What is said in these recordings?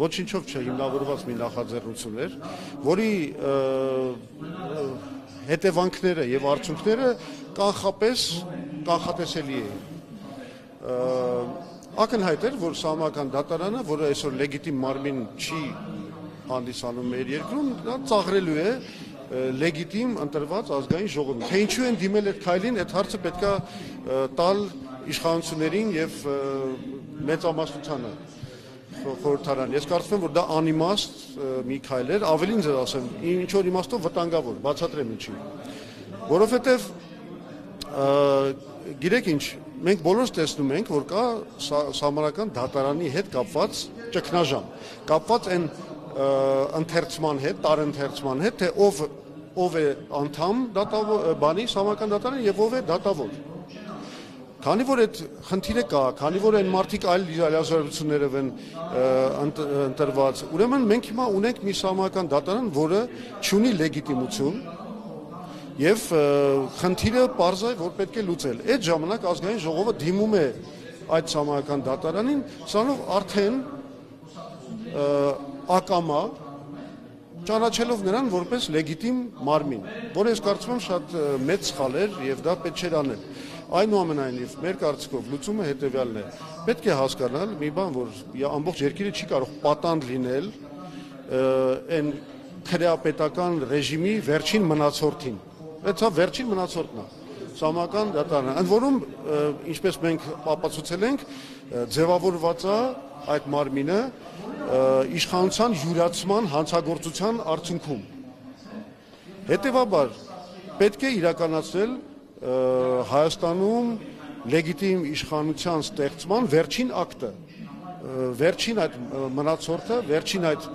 ոչինչով չհիմնավորված մի նախաձեռնություն էր, որի հետևանքները եւ արդյունքները կանխապես կանխատեսելի էին ակնհայտ էր, որ սահմանական դատարանը, որը այսօր լեգիտիմ մարմին չի հանդիսանում մեր երկրում, դա ծաղրելու է լեգիտիմ ընտրված ազգային ժողովին։ Թե ինչու են դիմել այդ քայլին, այդ հարցը պետքա տալ իշխանություններին եւ մեծամասնությանը խորհրդարան։ Ես կարծում եմ, որ դա անիմաստ մի քայլ էր, ավելին ձեզ ասեմ, ինչ որ իմաստով վտանգավոր, բացատրեմ ինչի։ Որովհետեւ գիտեք ինչ, մենք բոլորս տեսնում ենք, որ կա սահմանական դատարանի հետ կապված ճգնաժամ, կապված այն ընթերցման հետ, տարընթերցման հետ, թե ով ով է անդամ դատավոր բանի սահմանական դատարանի եւ ով է դատավոր։ Քանի որ այդ խնդիրը կա, քանի որ այն մարդիկ այլ լիազորություններով են ընտրված, ուրեմն մենք հիմա ունենք մի սահմանական դատարան, որը ունի լեգիտիմություն, եւ խնդիրը པարզ է որ պետք է լուծել այդ ժամանակ ազգային ժողովը դիմում է այդ համայնական դատարանին սրանով արդեն ակամա ճանաչելով նրան որպես լեգիտիմ մարմին, որը ես կարծում եմ շատ մեծ սխալ էր եւ դա պետք չէր անել։ Այնուամենայնիվ մեր կարծիքով լուծումը հետեւյալն է։ Պետք է հասկանալ մի բան, որ ամբողջ երկիրը չի կարող պատանդ լինել այն քրեապետական ռեժիմի վերջին մնացորդին Դա վերջին մնացորդն է սամական դատարանը։ Ընդ որում, ինչպես մենք ապացուցել ենք, ձևավորված է այդ մարմինը իշխանության յուրացման հանցագործության արդյունքում։ Հետևաբար պետք է իրականացնել Հայաստանում լեգիտիմ իշխանության ստեղծման վերջին ակտը, վերջին այդ մնացորդը, վերջին այդ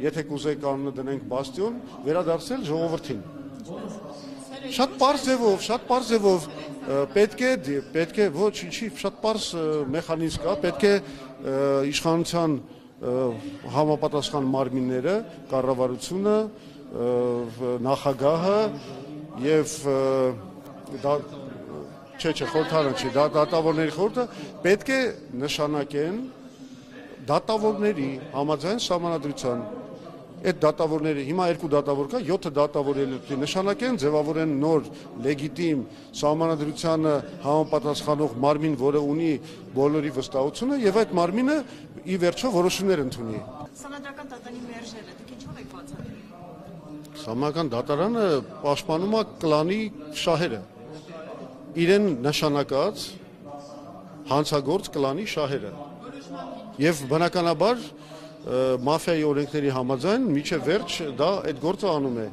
եթե կուզեք անունը դնենք բաստիոն, վերադարձել ժողովրդին։ Շատ པարզ ձևով, շատ པարզ ձևով պետք է պետք է ոչ ինչի շատ པարզ մեխանիզմ կա, պետք է իշխանության համապատասխան մարմինները, կառավարությունը, նախագահը եւ դա չէ, չէ, խորհրդարան չի, դա դատավորների խորհուրդը պետք է նշանակեն դատավորների համաձայն համանadrության այդ դատավորները հիմա երկու դատավոր կա 7 դատավորելի նշանակեն ձևավորեն նոր լեգիտիմ սահմանադրությանը համապատասխանող մարմին, որը ունի բոլորի վստահությունը եւ այդ մարմինը ի վերջո որոշումներ ընդունի։ Սահմանադրական դատարանի մերժերը դուք ինչով եք բացատրում։ Սահմանական դատարանը պաշտպանում է կլանի շահերը։ Իրեն նշանակած հանցագործ կլանի շահերը։ Եվ բնականաբար մաֆիայի օրենքների համաձայն միջև վերջ դա այդ գործը անում է